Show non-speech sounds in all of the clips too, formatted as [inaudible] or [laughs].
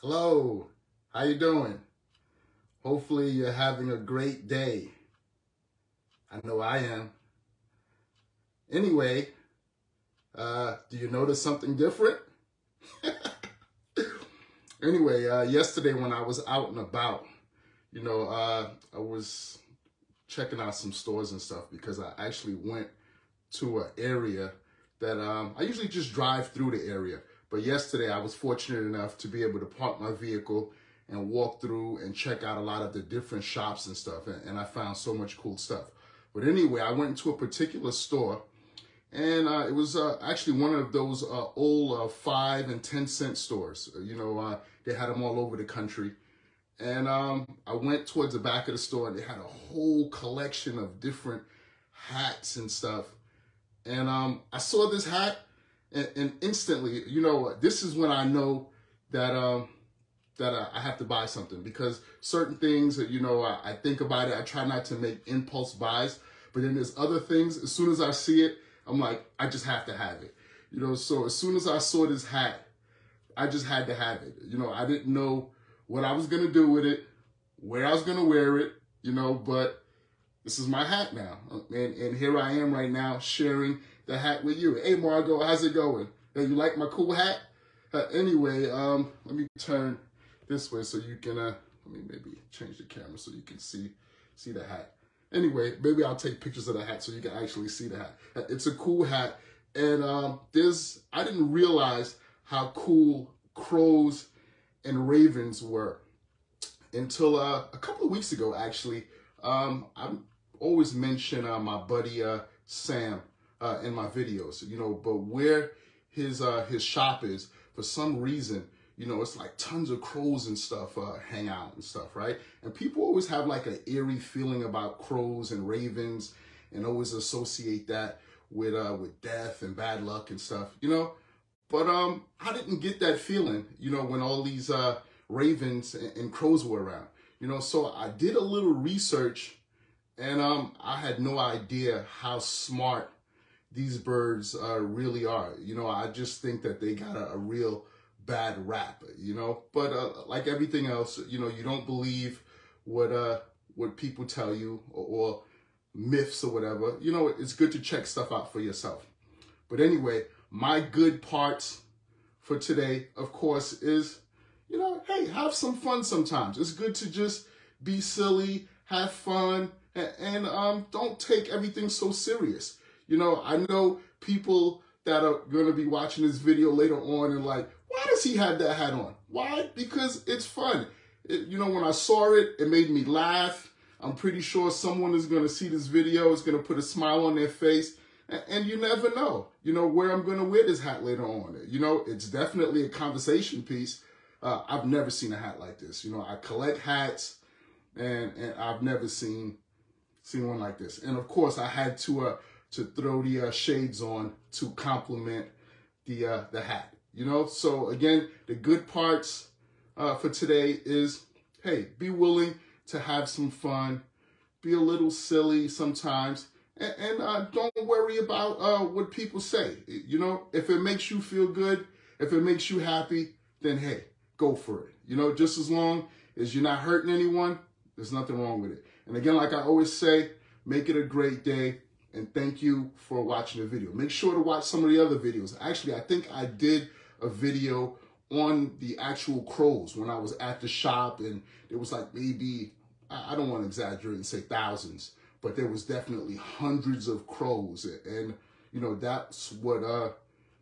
Hello, how you doing? Hopefully you're having a great day. I know I am. Anyway, uh, do you notice something different? [laughs] anyway, uh, yesterday when I was out and about, you know, uh, I was checking out some stores and stuff because I actually went to an area that um, I usually just drive through the area. But yesterday I was fortunate enough to be able to park my vehicle and walk through and check out a lot of the different shops and stuff. And, and I found so much cool stuff. But anyway, I went into a particular store and uh, it was uh, actually one of those uh, old uh, five and ten cent stores. You know, uh, they had them all over the country. And um, I went towards the back of the store and they had a whole collection of different hats and stuff. And um, I saw this hat and, and, instantly, you know, this is when I know that um, that I, I, have to buy something because certain things, you know, I, I think about it. I try not to make impulse buys, but then there's other things. As soon as I see it, I'm like, I just have to have it. You know, so as soon as I saw this hat, I just had to have it. You know, I didn't know what I was gonna do with it, where I was gonna wear it, you know, but this is my hat now. And, and here I am right now sharing the hat with you. Hey, Margot, how's it going? You like my cool hat? Uh, anyway, um, let me turn this way so you can, uh, let me maybe change the camera so you can see, see the hat. Anyway, maybe I'll take pictures of the hat so you can actually see the hat. Uh, it's a cool hat. And um, there's, I didn't realize how cool crows and ravens were until uh, a couple of weeks ago, actually. Um, I always mention uh, my buddy uh, Sam uh, in my videos, you know, but where his uh, his shop is, for some reason, you know, it's like tons of crows and stuff uh, hang out and stuff, right? And people always have like an eerie feeling about crows and ravens and always associate that with uh, with death and bad luck and stuff, you know. But um, I didn't get that feeling, you know, when all these uh, ravens and, and crows were around, you know. So I did a little research, and um, I had no idea how smart these birds uh, really are. You know, I just think that they got a, a real bad rap, you know. But uh, like everything else, you know, you don't believe what uh what people tell you or, or myths or whatever. You know, it's good to check stuff out for yourself. But anyway, my good parts for today, of course, is you know, hey, have some fun sometimes. It's good to just be silly, have fun, and, and um, don't take everything so serious. You know, I know people that are going to be watching this video later on and like, why does he have that hat on? Why? Because it's fun. It, you know, when I saw it, it made me laugh. I'm pretty sure someone is going to see this video, is going to put a smile on their face. And, and you never know, you know, where I'm going to wear this hat later on. You know, it's definitely a conversation piece. Uh, I've never seen a hat like this. You know, I collect hats and, and I've never seen seen one like this. And of course, I had to uh, to throw the uh, shades on to complement the uh, the hat. You know, so again, the good parts uh, for today is, hey, be willing to have some fun, be a little silly sometimes, and, and uh, don't worry about uh, what people say. You know, if it makes you feel good, if it makes you happy, then hey, go for it. You know, just as long as you're not hurting anyone, there's nothing wrong with it. And again, like I always say, make it a great day and thank you for watching the video. Make sure to watch some of the other videos. Actually, I think I did a video on the actual crows when I was at the shop and it was like maybe, I don't want to exaggerate and say thousands, but there was definitely hundreds of crows. And, you know, that's what uh,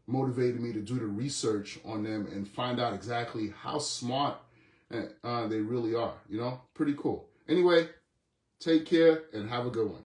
motivated me to do the research on them and find out exactly how smart uh, they really are, you know, pretty cool. Anyway, take care and have a good one.